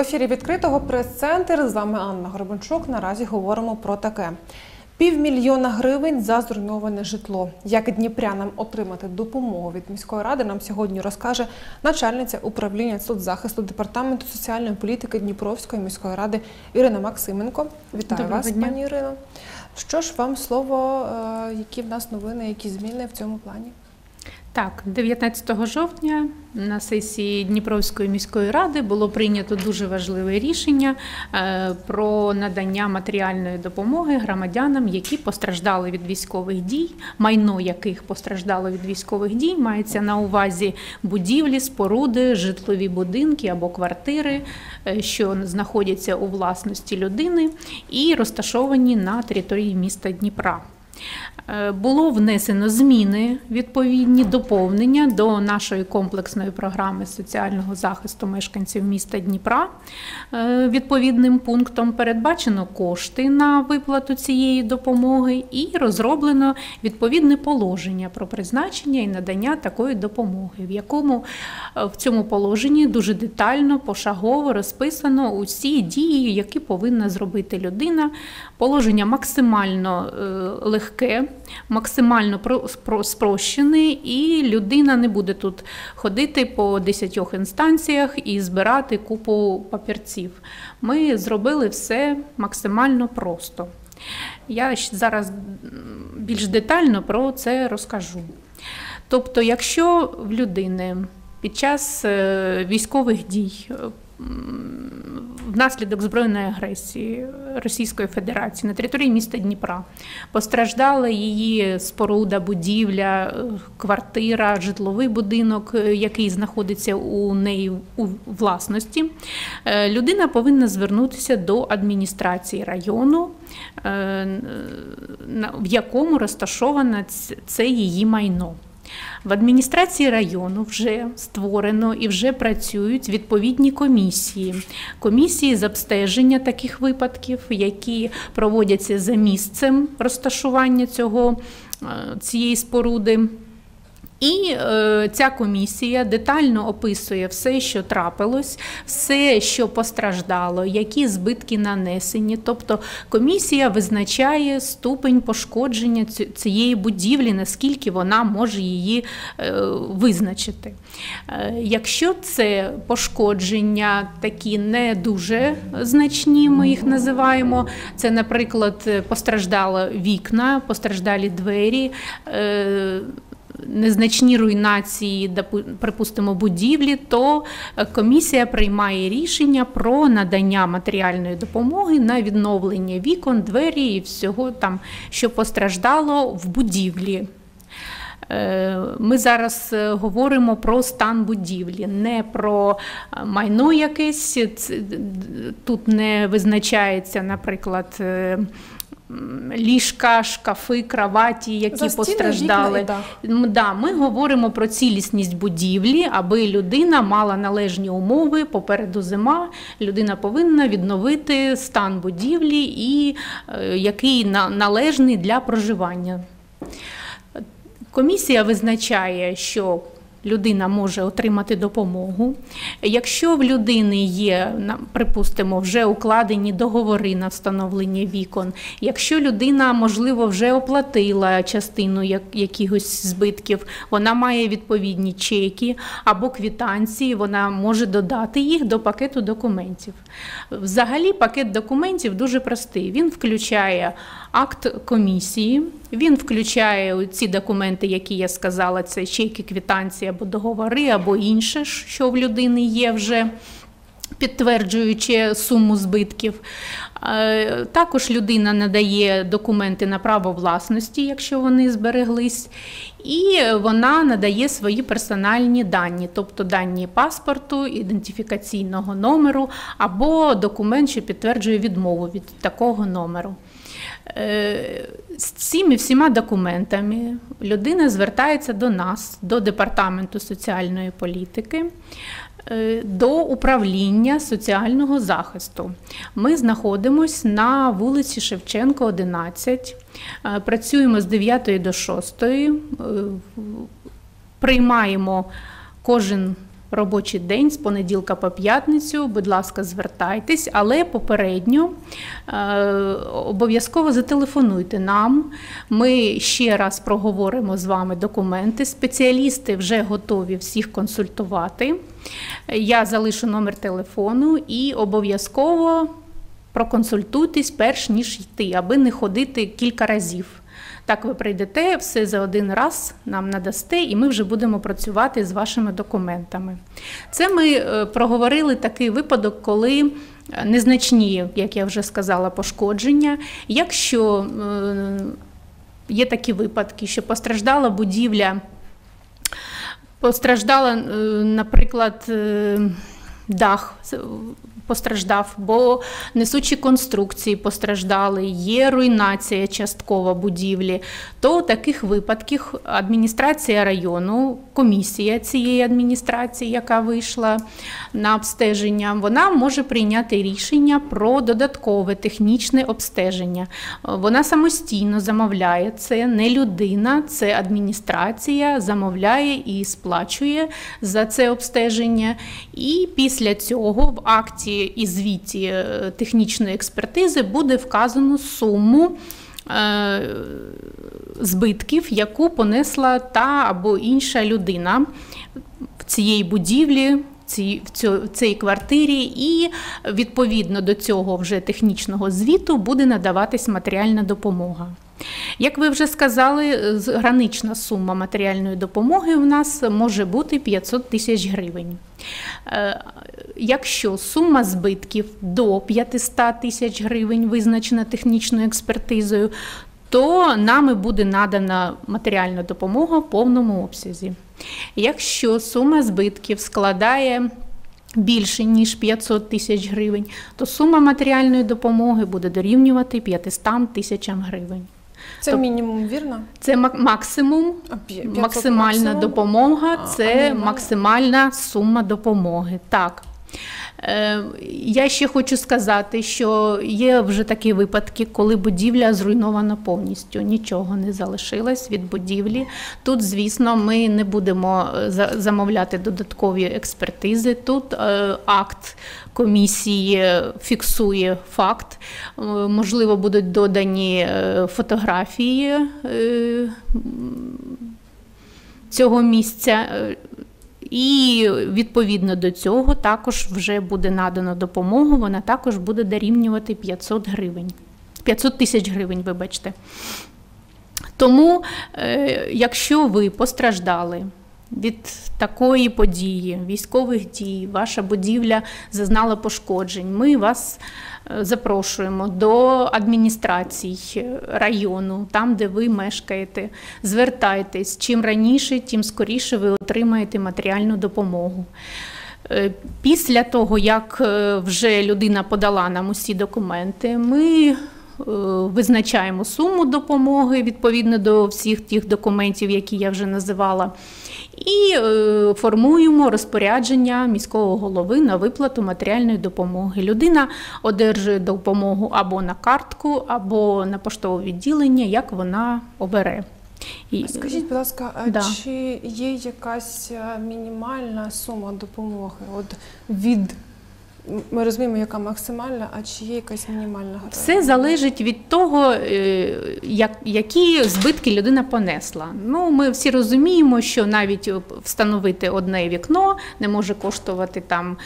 В ефірі відкритого прес-центр з вами Анна Горбанчук. Наразі говоримо про таке. Півмільйона гривень за зруйноване житло. Як дніпрянам отримати допомогу від міської ради, нам сьогодні розкаже начальниця управління соцзахисту департаменту соціальної політики Дніпровської міської ради Ірина Максименко. Вітаю Доброго вас, дня. пані Ірино. Що ж вам слово, е, які в нас новини, які зміни в цьому плані? Так, 19 жовтня на сесії Дніпровської міської ради було прийнято дуже важливе рішення е, про надання матеріальної допомоги громадянам, які постраждали від військових дій, майно яких постраждало від військових дій, мається на увазі будівлі, споруди, житлові будинки або квартири, е, що знаходяться у власності людини і розташовані на території міста Дніпра. Е, Було внесено зміни відповідні доповнення до нашої комплексної програми соціального захисту мешканців міста Дніпра. Е, Відповідним пунктом передбачено кошти на виплату цієї допомоги і розроблено відповідне положення про призначення і надання такої допомоги, в якому е, в цьому положенні дуже детально, пошагово розписано усі дії, які повинна зробити людина. Положення максимально е, легке, максимально спрощене, і людина не буде тут ходити по 10 інстанціях і збирати купу папірців. Ми зробили все максимально просто. Я зараз більш детально про це розкажу. Тобто, якщо в людини під час е, військових дій е, внаслідок збройної агресії Російської Федерації на території міста Дніпра постраждала її споруда, будівля, квартира, житловий будинок, е, який знаходиться у неї у власності, е, людина повинна звернутися до адміністрації району, е, в якому розташоване це її майно. В адміністрації району вже створено і вже працюють відповідні комісії. Комісії з обстеження таких випадків, які проводяться за місцем розташування цього, е, цієї споруди. І е, ця комісія детально описує все, що трапилось, все, що постраждало, які збитки нанесені. Тобто комісія визначає ступень пошкодження цієї будівлі, наскільки вона може її е, визначити. Е, якщо це пошкодження такі не дуже значні, ми їх називаємо. Це, наприклад, постраждали вікна, постраждалі двері. Е, незначні руйнації, припустимо, будівлі, то е, комісія приймає рішення про надання матеріальної допомоги на відновлення вікон, двері і всього там, що постраждало в будівлі. Е, Ми зараз е, говоримо про стан будівлі, не про майно якесь. Тут не визначається, наприклад, ліжка, шкафи, кроваті, які За стіни, постраждали. вікна і Да, ми говоримо про цілісність будівлі, аби людина мала належні умови. Попереду зима. Людина повинна відновити стан будівлі, і е, який належний для проживання. Комісія визначає, що людина може отримати допомогу. Якщо в людини є, припустимо, вже укладені договори на встановлення вікон, якщо людина, можливо, вже оплатила частину як- якихось збитків, вона має відповідні чеки або квітанції, вона може додати їх до пакету документів. Взагалі, пакет документів дуже простий. Він включає акт комісії, він включає ці документи, які я сказала, це чеки, квітанції або договори, або інше, що в людини є вже. Підтверджуючи суму збитків, Е, також людина надає документи на право власності, якщо вони збереглись, і вона надає свої персональні дані, тобто дані паспорту, ідентифікаційного номеру або документ, що підтверджує відмову від такого номеру. Е, З цими всіма документами людина звертається до нас, до Департаменту соціальної політики, е, до управління соціального захисту. Ми знаходимося на вулиці Шевченко, 11. Е, Працюємо з 9 до 6. Е, Приймаємо кожен робочий день з понеділка по п'ятницю. Будь ласка, звертайтесь, але попередньо е, обов'язково зателефонуйте нам. Ми ще раз проговоримо з вами документи. Спеціалісти вже готові всіх консультувати. Я залишу номер телефону і обов'язково проконсультуйтесь перш ніж йти, аби не ходити кілька разів. Так, ви прийдете, все за один раз нам надасте, і ми вже будемо працювати з вашими документами. Це ми е, проговорили такий випадок, коли е, незначні, як я вже сказала, пошкодження. Якщо е, є такі випадки, що постраждала будівля, постраждала, наприклад, дах постраждав, бо несучі конструкції постраждали, є руйнація часткова будівлі, то у таких випадків адміністрація району, комісія цієї адміністрації, яка вийшла на обстеження, вона може прийняти рішення про додаткове технічне обстеження. Вона самостійно замовляє це, не людина, це адміністрація замовляє і сплачує за це обстеження. І після цього в акті і звіті е, технічної експертизи буде вказано суму. е, Збитків, яку понесла та або інша людина в цієї будівлі, цій- в в цій квартирі, і відповідно до цього вже технічного звіту буде надаватись матеріальна допомога. Як ви вже сказали, гранична сума матеріальної допомоги в нас може бути 500 тисяч гривень. Е, Якщо сума збитків до 500 тисяч гривень визначена технічною експертизою, то нами буде надана матеріальна допомога в повному обсязі. Якщо сума збитків складає більше ніж 500 тисяч гривень, то сума матеріальної допомоги буде дорівнювати 500 тисячам гривень. Це Тоб- мінімум, вірно? Це мак- максимум, А, п'я- 500 максимальна максимум? допомога це а максимальна сума допомоги. Так. Е, Я ще хочу сказати, що є вже такі випадки, коли будівля зруйнована повністю, нічого не залишилось від будівлі. Тут, звісно, ми не будемо е, замовляти додаткові експертизи. Тут е, акт комісії фіксує факт. Можливо, будуть додані фотографії цього місця. І відповідно до цього також вже буде надано допомогу. Вона також буде дорівнювати 500 гривень. 500 тисяч гривень, вибачте. Тому, е, якщо ви постраждали від такої події, військових дій, ваша будівля зазнала пошкоджень, ми вас е, запрошуємо до адміністрацій е, району, там, де ви мешкаєте. Звертайтесь. Чим раніше, тим скоріше ви отримаєте матеріальну допомогу. Е, Після того, як вже людина подала нам усі документи, ми визначаємо суму допомоги відповідно до всіх тих документів, які я вже називала, і е, формуємо розпорядження міського голови на виплату матеріальної допомоги. Людина одержує допомогу або на картку, або на поштове відділення, як вона обере. І, Скажіть, будь ласка, а Да. чи є якась е, мінімальна сума допомоги? От від ми розуміємо, яка максимальна, а чи є якась мінімальна графа? Все залежить від того, е, які збитки людина понесла. Ну, ми всі розуміємо, що навіть встановити одне вікно не може коштувати там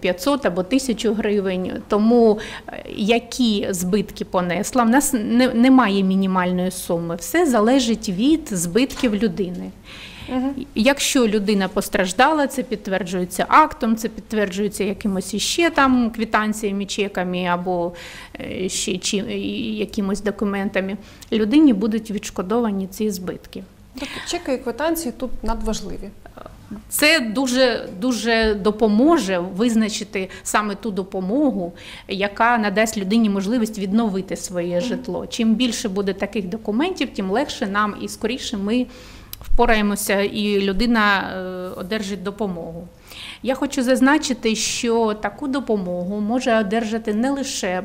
500 або 1000 гривень. Тому е, які збитки понесла, в нас немає мінімальної суми. Все залежить від збитків людини. Якщо людина постраждала, це підтверджується актом, це підтверджується якимось іще там квитанціями, чеками або е, ще чи, якимось документами, людині будуть відшкодовані ці збитки. Тобто чеки і квитанції тут надважливі. Це дуже дуже допоможе визначити саме ту допомогу, яка надасть людині можливість відновити своє житло. Чим більше буде таких документів, тим легше нам і скоріше ми впораємося, і людина е, одержить допомогу. Я хочу зазначити, що таку допомогу може одержати не лише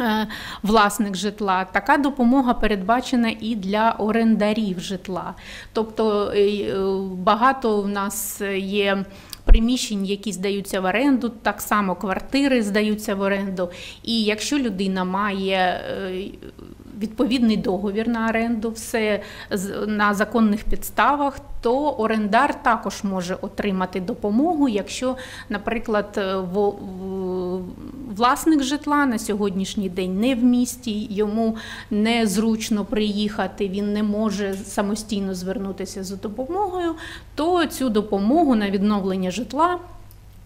е, власник житла. Така допомога передбачена і для орендарів житла. Тобто е, багато в нас є. приміщень, які здаються в оренду, так само квартири здаються в оренду. І якщо людина має відповідний договір на оренду, все на законних підставах, то орендар також може отримати допомогу, якщо, наприклад, е, власник житла на сьогоднішній день не в місті, йому незручно приїхати, він не може самостійно звернутися за допомогою, то цю допомогу на відновлення житла,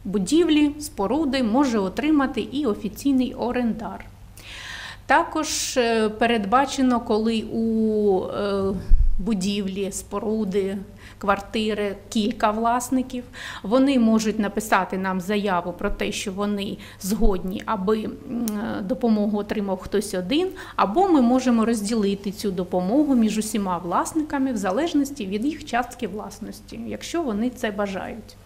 будівлі, споруди може отримати і офіційний орендар. Також е, передбачено, коли у е, будівлі, споруди, квартири кілька власників, вони можуть написати нам заяву про те, що вони згодні, аби е, допомогу отримав хтось один, або ми можемо розділити цю допомогу між усіма власниками в залежності від їх частки власності, якщо вони це бажають.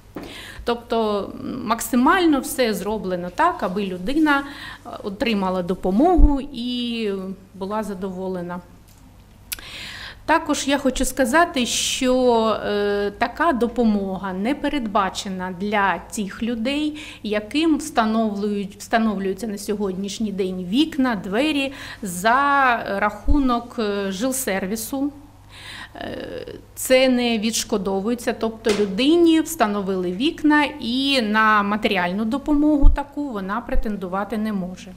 Тобто максимально все зроблено так, аби людина е, отримала допомогу і була задоволена. Також я хочу сказати, що е, така допомога не передбачена для тих людей, яким встановлюють, встановлюються на сьогоднішній день вікна, двері за рахунок е, жилсервісу. Це не відшкодовується, тобто людині встановили вікна і на матеріальну допомогу таку вона претендувати не може.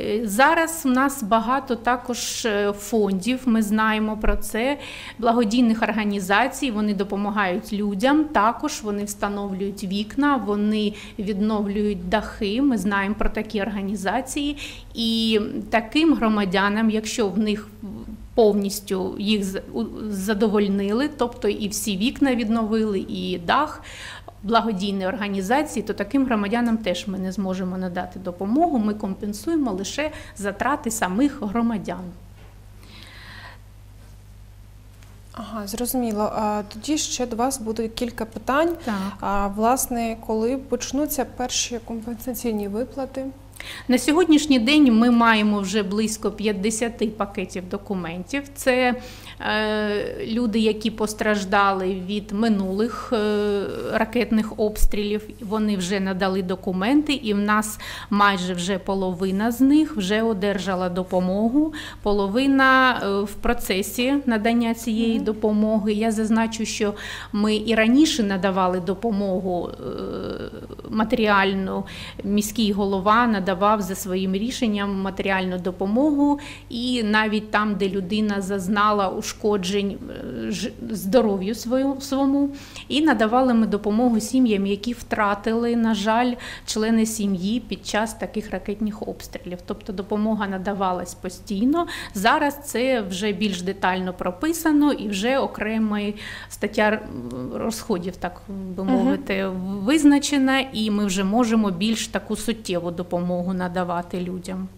Е, Зараз в нас багато також е, фондів, ми знаємо про це, благодійних організацій. Вони допомагають людям. Також вони встановлюють вікна, вони відновлюють дахи. Ми знаємо про такі організації. І таким громадянам, якщо в них повністю їх задовольнили, тобто і всі вікна відновили, і дах благодійної організації, то таким громадянам теж ми не зможемо надати допомогу. Ми компенсуємо лише затрати самих громадян. Ага, зрозуміло. А тоді ще до вас буде кілька питань. Так. Власне, коли почнуться перші компенсаційні виплати? На сьогоднішній день ми маємо вже близько 50 пакетів документів. Це е, люди, які постраждали від минулих е, ракетних обстрілів. Вони вже надали документи, і в нас майже вже половина з них вже одержала допомогу. Половина е, в процесі надання цієї допомоги. Я зазначу, що ми і раніше надавали допомогу матеріальну. Міський голова надавав за своїм рішенням матеріальну допомогу, і навіть там, де людина зазнала ушкоджень е, здоров'ю своєму, і надавали ми допомогу сім'ям, які втратили, на жаль, члени сім'ї під час таких ракетних обстрілів. Тобто допомога надавалась постійно. Зараз це вже більш детально прописано і вже окремий стаття розходів, так би мовити, визначена, і ми вже можемо більш таку суттєву допомогу надавати людям.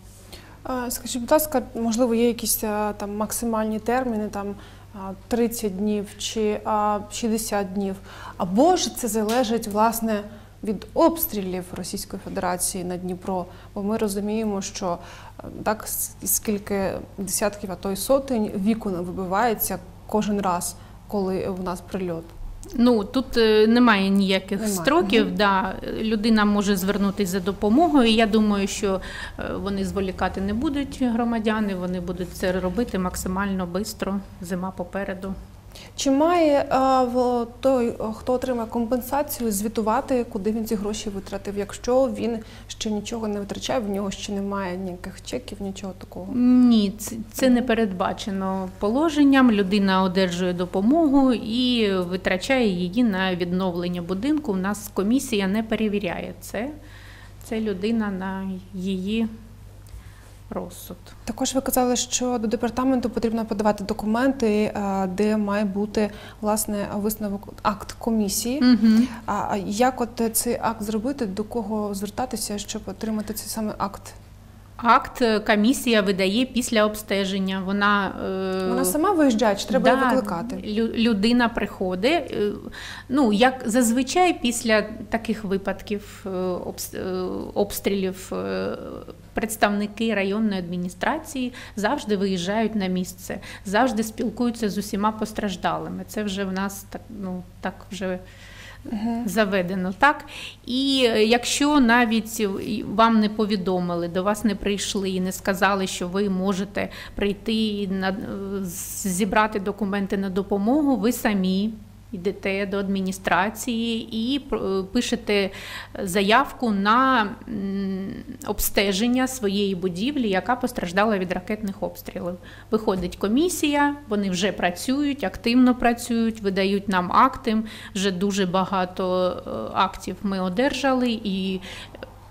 Скажіть, будь ласка, можливо, є якісь там максимальні терміни, там а, 30 днів чи а, 60 днів? Або ж це залежить власне від обстрілів Російської Федерації на Дніпро? Бо ми розуміємо, що так скільки десятків, а то й сотень вікон вибивається кожен раз, коли в нас прильот. Ну тут е, немає ніяких Немає, строків. Угу. Да. Людина може звернутися за допомогою. Я думаю, що е, вони зволікати не будуть громадяни. Вони будуть це робити максимально швидко. Зима попереду. Чи має а, в- той, хто отримає компенсацію, звітувати, куди він ці гроші витратив, якщо він ще нічого не витрачає, в нього ще немає ніяких чеків, нічого такого? Ні, це, це не передбачено положенням. Людина одержує допомогу і витрачає її на відновлення будинку. У нас комісія не перевіряє це. Це людина на її розсуд. Також ви казали, що до департаменту потрібно подавати документи, де має бути власне висновок акт комісії. Угу. А а як от цей акт зробити, до кого звертатися, щоб отримати цей саме акт? Акт е, комісія видає після обстеження. Вона, е, Вона сама виїжджає, чи треба да, викликати? лю- Людина приходить. е, Ну, як зазвичай після таких випадків обстрілів представники районної адміністрації завжди виїжджають на місце, завжди спілкуються з усіма постраждалими. Це вже в нас так, ну, так вже заведено так. І е, якщо навіть вам не повідомили, до вас не прийшли і не сказали, що ви можете прийти на е, зібрати документи на допомогу, ви самі. Йдете до адміністрації і е, пишете заявку на обстеження своєї будівлі, яка постраждала від ракетних обстрілів. Виходить комісія, вони вже працюють, активно працюють, видають нам акти. Вже дуже багато е, актів ми одержали, і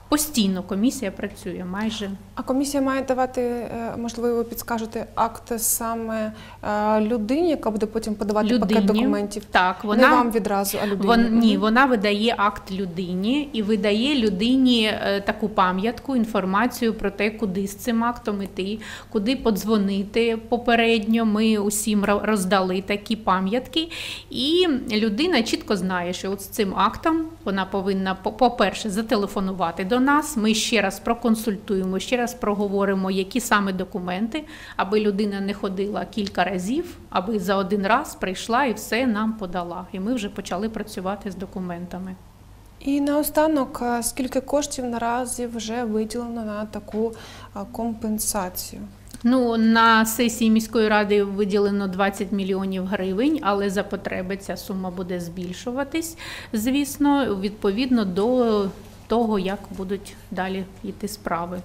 постійно комісія працює майже. А комісія має давати, е, можливо, ви підскажете акт саме е, людині, яка буде потім подавати пакет документів. Так, Не вам відразу, а людині. Вон, ні, вона видає акт людині і видає людині е, таку пам'ятку, інформацію про те, куди з цим актом іти, куди подзвонити попередньо. Ми усім роздали такі пам'ятки, і людина чітко знає, що от з цим актом вона повинна, по- по-перше, зателефонувати до нас. Ми ще раз проконсультуємо, ще раз проговоримо, які саме документи, аби людина не ходила кілька разів, аби за один раз прийшла і все нам подала. І ми вже почали працювати з документами. І наостанок, е, скільки коштів наразі вже виділено на таку е, компенсацію? Ну на сесії міської ради виділено 20 мільйонів гривень, але за потреби ця сума буде збільшуватись, звісно, відповідно до того, як будуть далі йти справи.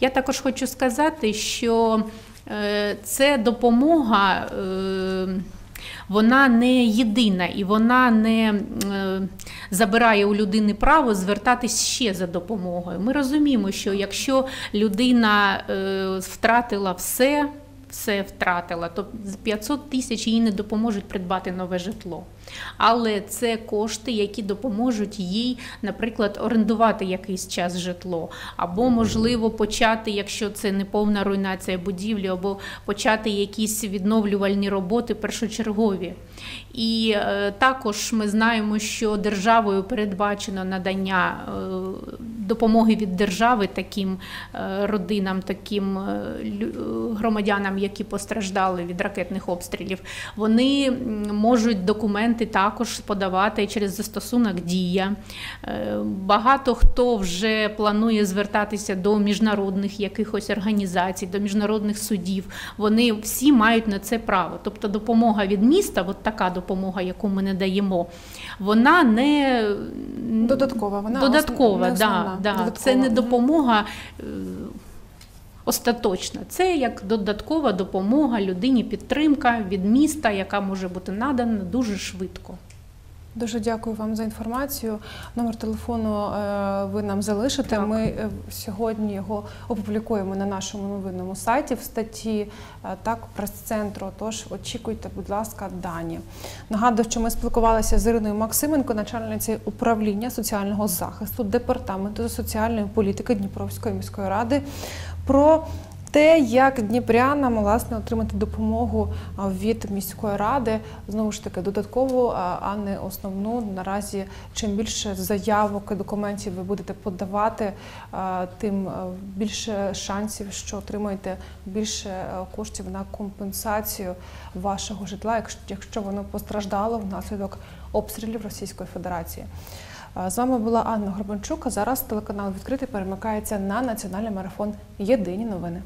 Я також хочу сказати, що е, це допомога. Е, вона не єдина і вона не е, забирає у людини право звертатись ще за допомогою. Ми розуміємо, що якщо людина втратила все, все втратила, то з 500 тисяч їй не допоможуть придбати нове житло. Але це кошти, які допоможуть їй, наприклад, орендувати якийсь час житло, або, можливо, почати, якщо це не повна руйнація будівлі, або почати якісь відновлювальні роботи першочергові. І е, також ми знаємо, що державою передбачено надання е, допомоги від держави таким е, родинам, таким е, громадянам, які постраждали від ракетних обстрілів. Вони можуть документи також подавати через застосунок Дія. Е, Багато хто вже планує звертатися до міжнародних якихось організацій, до міжнародних судів. Вони всі мають на це право. Тобто допомога від міста, от така допомога, яку ми не даємо, вона не Додаткова, вона додаткова, ос- не да, основна, да. це не допомога. е, Остаточна, це як додаткова допомога людині, підтримка від міста, яка може бути надана дуже швидко. Дуже дякую вам за інформацію. Номер телефону е, ви нам залишите. Так. Ми е, сьогодні його опублікуємо на нашому новинному сайті в статті е, так прес-центру. Тож очікуйте, будь ласка, дані. Нагадую, що ми спілкувалися з Іриною Максименко, начальницею управління соціального захисту департаменту соціальної політики Дніпровської міської ради. Про те, як дніпрянам власне отримати допомогу від міської ради, знову ж таки додаткову, а не основну. Наразі чим більше заявок і документів ви будете подавати, тим більше шансів, що отримаєте більше коштів на компенсацію вашого житла, якщо воно постраждало внаслідок обстрілів Російської Федерації. З вами була Анна Горбанчук. А зараз телеканал відкритий перемикається на національний марафон Єдині новини.